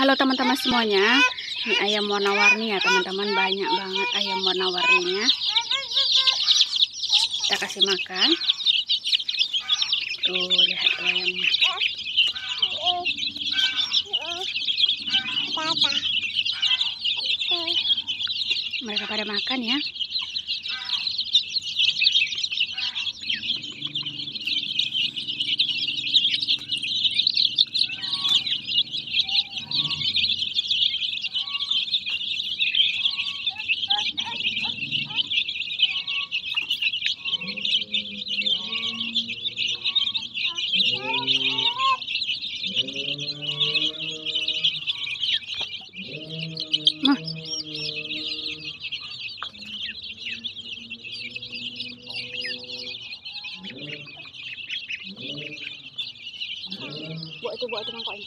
Halo teman-teman semuanya. Ini ayam warna-warni ya teman-teman. Banyak banget ayam warna-warninya. Kita kasih makan. Tuh lihat ayamnya. Mereka pada makan ya Buat itu, buat itu mangkok ini.